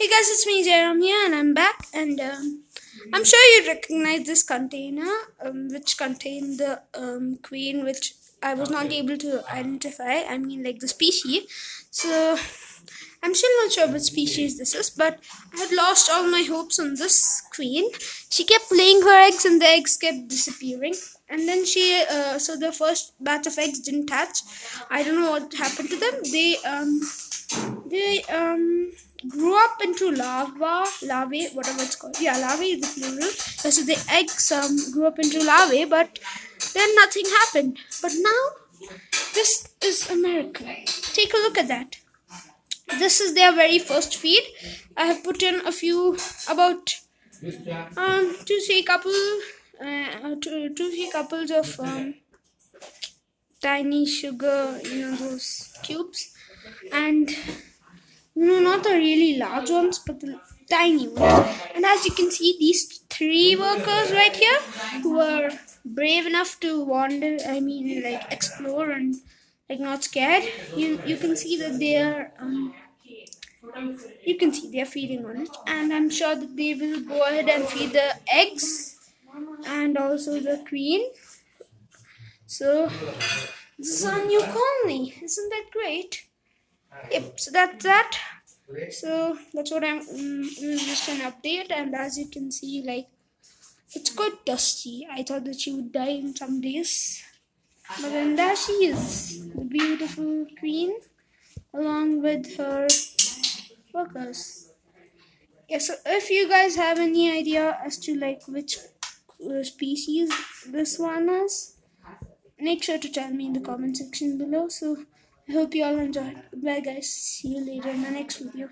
Hey guys, it's me Jerome here, and I'm back. And um, I'm sure you recognize this container, um, which contained the um, queen, which I was not able to identify. I mean, like the species. So I'm still not sure what species this is, but I had lost all my hopes on this queen. She kept laying her eggs, and the eggs kept disappearing. And then she, uh, so the first batch of eggs didn't hatch. I don't know what happened to them. They um they um into lava larvae whatever it's called. Yeah larvae is the plural. Uh, so the eggs um grew up into larvae but then nothing happened. But now this is a miracle take a look at that. This is their very first feed. I have put in a few about um two three couple uh, two, two three couples of um tiny sugar you know those cubes and really large ones but the tiny ones. And as you can see these three workers right here who are brave enough to wander i mean like explore and like not scared you you can see that they are um, you can see they're feeding on it. And i'm sure that they will go ahead and feed the eggs and also the queen. So this is our new colony. Isn't that great? Yep so that's that so that's what i'm um, just an update and as you can see like it's quite dusty. I thought that she would die in some days. But then there she is the beautiful queen along with her workers. Yeah so if you guys have any idea as to like which uh, species this one is make sure to tell me in the comment section below. So I hope you all enjoyed. Bye guys. See you later in the next video.